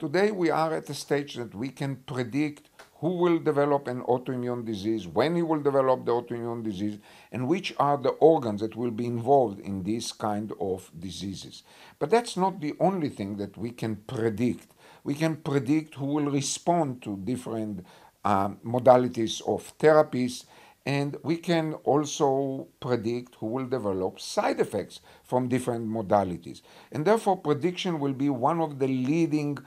Today we are at a stage that we can predict who will develop an autoimmune disease, when he will develop the autoimmune disease, and which are the organs that will be involved in this kind of diseases. But that's not the only thing that we can predict. We can predict who will respond to different um, modalities of therapies, and we can also predict who will develop side effects from different modalities. And therefore, prediction will be one of the leading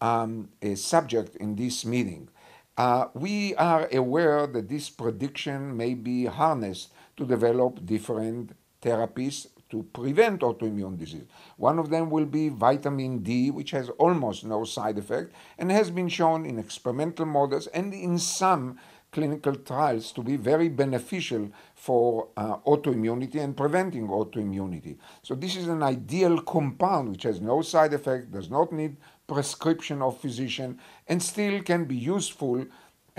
um, subject in this meeting. Uh, we are aware that this prediction may be harnessed to develop different therapies to prevent autoimmune disease. One of them will be vitamin D, which has almost no side effect and has been shown in experimental models and in some clinical trials to be very beneficial for uh, autoimmunity and preventing autoimmunity. So this is an ideal compound which has no side effect, does not need prescription of physician and still can be useful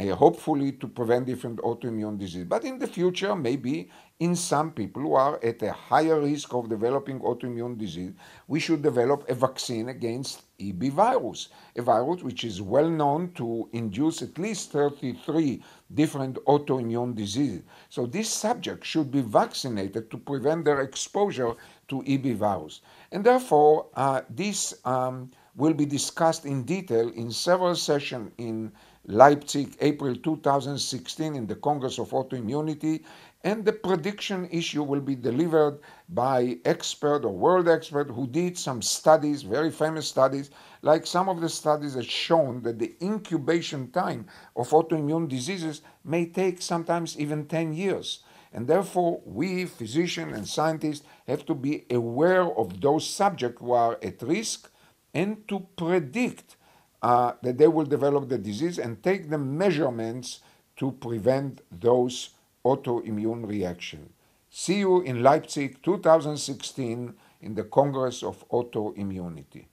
hopefully to prevent different autoimmune disease. But in the future, maybe in some people who are at a higher risk of developing autoimmune disease, we should develop a vaccine against EB virus, a virus which is well known to induce at least 33 different autoimmune diseases. So this subject should be vaccinated to prevent their exposure to EB virus. And therefore, uh, this um, will be discussed in detail in several sessions in Leipzig, April 2016, in the Congress of Autoimmunity, and the prediction issue will be delivered by expert or world expert who did some studies, very famous studies, like some of the studies have shown that the incubation time of autoimmune diseases may take sometimes even 10 years. And therefore, we, physicians and scientists, have to be aware of those subjects who are at risk and to predict uh, that they will develop the disease and take the measurements to prevent those autoimmune reactions. See you in Leipzig 2016 in the Congress of Autoimmunity.